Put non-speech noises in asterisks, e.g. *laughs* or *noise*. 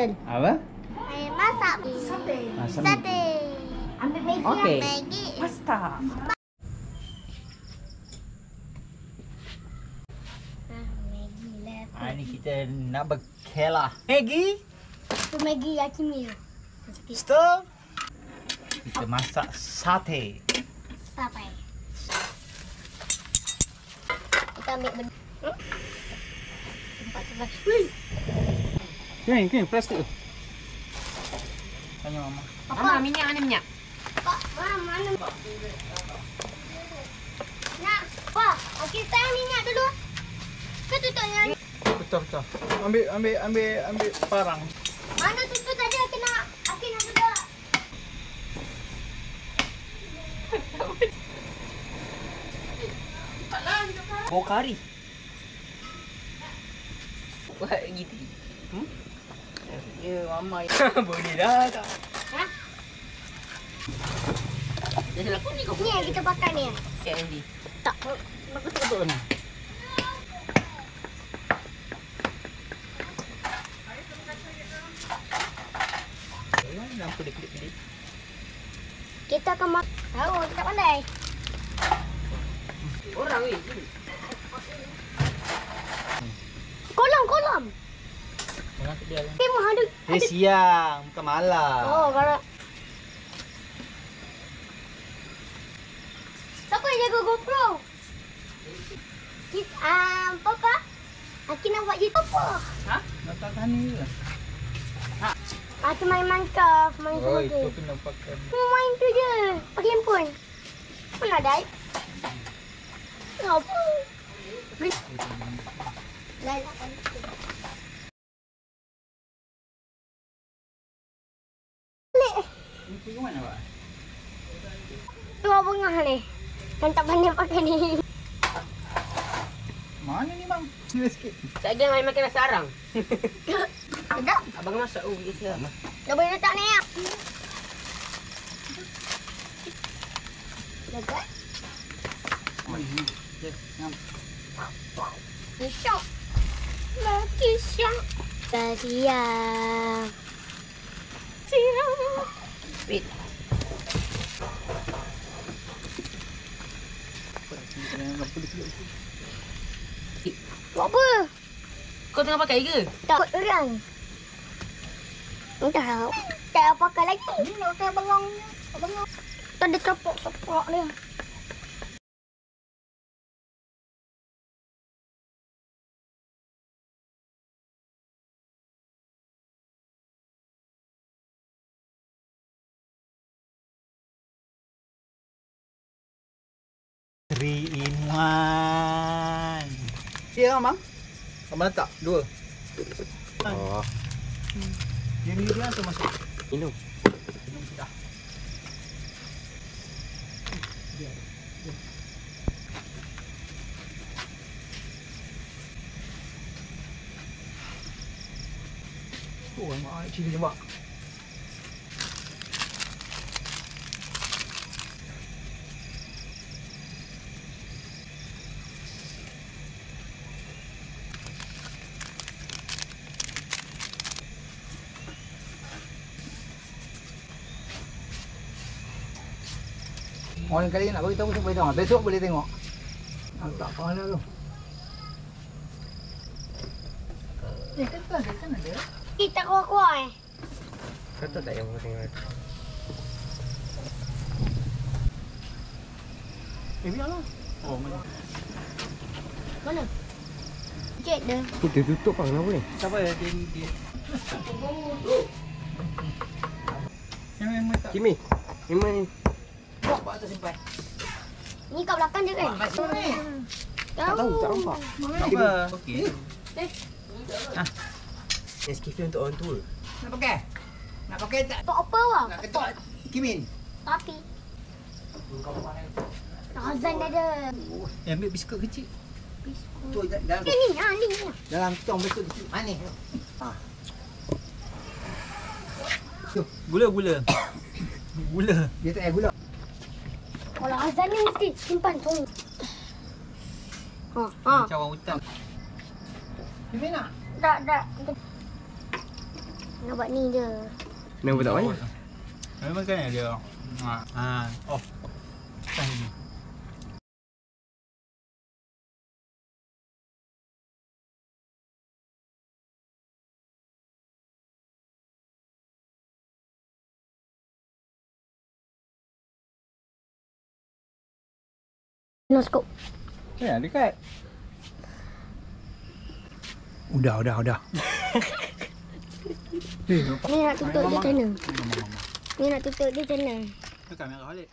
Betul. Apa? Saya masak. Sate. Asam. Sate. Ambil Maggi. Okey. Maggi. Pasta. Ah, Maggi lah. Ha, ni kita nak berkelah. Maggi. Tu Maggi Yakimi tu. Stop. Kita masak sate. Sampai. Kita ambil benda. Hmm? Tempat tempat. Kini, kini, plastik tu. Tanya mama. Mama, minyak mana minyak? Pak, mana mana? Nak, Pak, kita minyak dulu. Kau tutupnya. Betul, betul. Ambil, ambil, ambil, ambil parang. Mana tutup tadi aku nak aku nak buka. Bau kari. Buat gitu. Hmm? Ya, mama. *laughs* Boleh dah tak? Ha? Dia salah kau ni kau. Ni yang kita pakai ni. Cek Andy. Tak. Betul ni. Yang pelik-pelik. Kita akan mak. Tahu, tak pandai. Orang weh. Kolam, kolam. Jangan dia. Memang ada. Eh siang, bukan malam. Oh, kalau Siapa yang jaga GoPro? Kita, um, Papa? Aki nak buat YouTube apa? Ha? Nak tak tani ke? Aki main Minecraft, main Oh, semua itu game. kena pakai. Hmm, main tu je. Pakai handphone. Mana ada? Apa? Dah, dah. Ini pergi mana, Pak? Tu apa ngah ni? Yang tak pandai pakai ni. Mana ni, bang? Sila sikit. Tak ada main makan nasi arang. Sedap. Abang masak oh gitu lah. Dah boleh letak ni ya. Dekat. Kisah. Lagi siang. Siang. Siang. Wait. Buat apa? Kau tengah pakai ke? Tak orang. Entah lah. Tak pakai lagi. Ni nak pakai abang. Abang. Tak ada capok-capok dia. Three in one. Ya, bang. Sama letak? Dua. Oh, Dia ni dia langsung masuk. minum. Minum sudah. Oh, mak cili jembak. Orang kali nak bagi tahu sampai tahu. Besok boleh tengok. Ah, tak faham dah tu. Eh, ketan, ketan ada. Kita kuah-kuah eh. Kata tak yang mau tengok. Eh, biarlah. Oh, mana? Mana? Cek dia. Kita tutup kan kenapa ni? Siapa ya? Dia, dia. Yang memang tak. Kimi. Memang ni. Bawa atas simpan. Ni kat belakang je kan? Mak sini. Tak tahu, tak nampak. Apa? Okey. Nescafe untuk orang tua. Nak pakai? Nak pakai tak? Tok apa wah? Nak ketuk Kimin. Tapi. Razan ada. Eh, ambil biskut kecil. Biskut. Tu dalam Ni ni, ah ni ni. dalam tong biskut kecil. Manis. Ha. Tu, gula gula. *coughs* gula. Dia tak payah gula. Kalau Azan ni mesti simpan tu. Ha, ha. Macam orang hutan. Kimin nak? Tak, tak. Nak buat ni je. Nama tak banyak. Memang kan dia. Ha. Ha. Oh. No scope. Ya, dekat. Udah, udah, udah. *laughs* Ni nak tutup dia macam mana? Mama, mama. Ni nak tutup dia macam mana? Tekan merah balik.